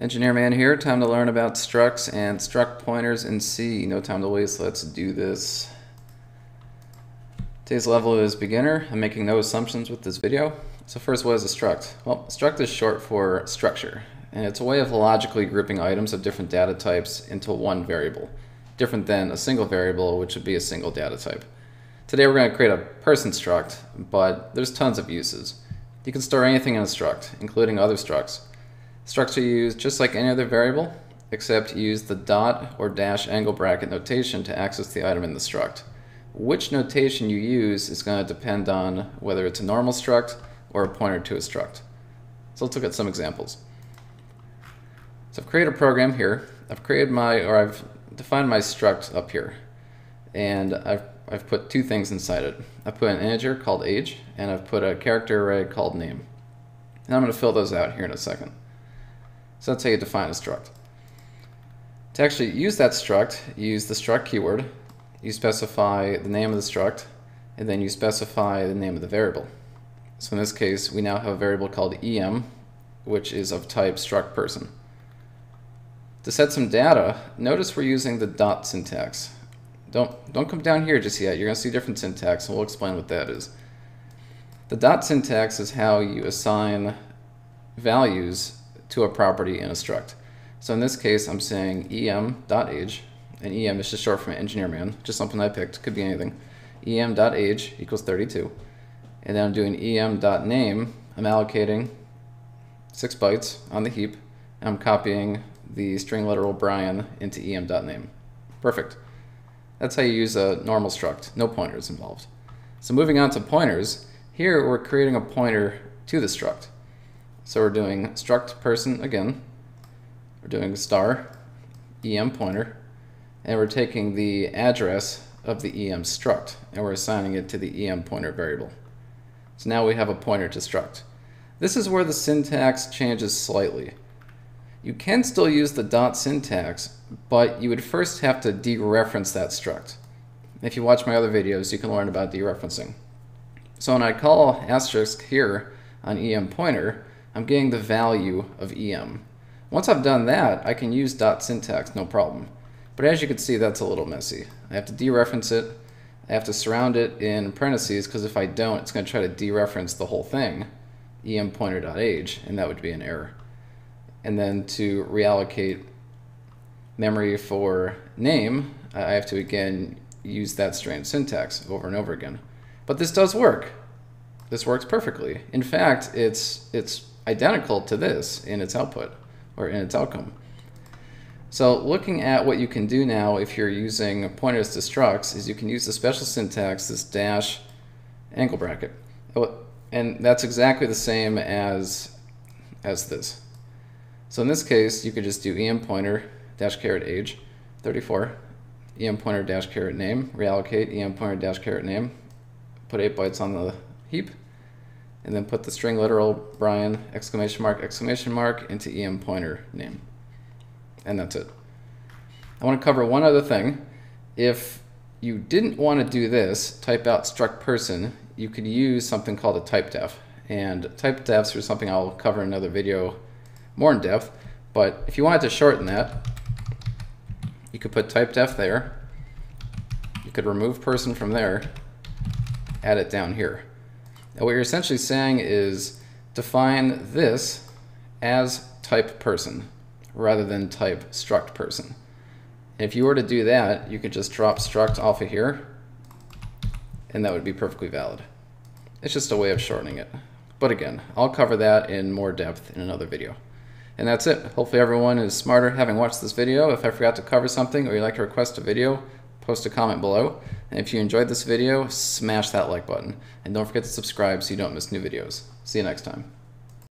Engineer Man here, time to learn about structs and struct pointers in C. No time to waste, let's do this. Today's level is beginner. I'm making no assumptions with this video. So first, what is a struct? Well, struct is short for structure, and it's a way of logically grouping items of different data types into one variable, different than a single variable, which would be a single data type. Today we're going to create a person struct, but there's tons of uses. You can store anything in a struct, including other structs. Structs are used just like any other variable, except use the dot or dash angle bracket notation to access the item in the struct. Which notation you use is going to depend on whether it's a normal struct or a pointer to a struct. So let's look at some examples. So I've created a program here. I've created my, or I've defined my struct up here. And I've, I've put two things inside it. I've put an integer called age, and I've put a character array called name. And I'm going to fill those out here in a second. So that's how you define a struct. To actually use that struct, you use the struct keyword, you specify the name of the struct, and then you specify the name of the variable. So in this case, we now have a variable called em, which is of type struct person. To set some data, notice we're using the dot syntax. Don't, don't come down here just yet. You're going to see different syntax, and we'll explain what that is. The dot syntax is how you assign values to a property in a struct. So in this case, I'm saying em.age, and em is just short from engineer man, just something I picked, could be anything. em.age equals 32. And then I'm doing em.name, I'm allocating 6 bytes on the heap, and I'm copying the string literal Brian into em.name. Perfect. That's how you use a normal struct, no pointers involved. So moving on to pointers, here we're creating a pointer to the struct. So we're doing struct person again. We're doing star em pointer, and we're taking the address of the em struct, and we're assigning it to the em pointer variable. So now we have a pointer to struct. This is where the syntax changes slightly. You can still use the dot syntax, but you would first have to dereference that struct. If you watch my other videos, you can learn about dereferencing. So when I call asterisk here on em pointer, I'm getting the value of em. Once I've done that, I can use dot syntax, no problem. But as you can see, that's a little messy. I have to dereference it. I have to surround it in parentheses, because if I don't, it's going to try to dereference the whole thing, em pointer.age, and that would be an error. And then to reallocate memory for name, I have to again use that strange syntax over and over again. But this does work. This works perfectly. In fact, it's, it's identical to this in its output or in its outcome. So looking at what you can do now if you're using pointers to structs is you can use the special syntax, this dash angle bracket. Oh, and that's exactly the same as, as this. So in this case, you could just do em pointer dash caret age 34, em pointer dash caret name, reallocate em pointer dash caret name, put 8 bytes on the heap, and then put the string literal Brian exclamation mark exclamation mark into em pointer name. And that's it. I want to cover one other thing. If you didn't want to do this, type out struct person, you could use something called a typedef. And typedefs are something I'll cover in another video more in depth. But if you wanted to shorten that, you could put typedef there. You could remove person from there, add it down here. And what you're essentially saying is define this as type person rather than type struct person. If you were to do that, you could just drop struct off of here, and that would be perfectly valid. It's just a way of shortening it. But again, I'll cover that in more depth in another video. And that's it. Hopefully everyone is smarter having watched this video. If I forgot to cover something or you'd like to request a video, post a comment below. And if you enjoyed this video, smash that like button. And don't forget to subscribe so you don't miss new videos. See you next time.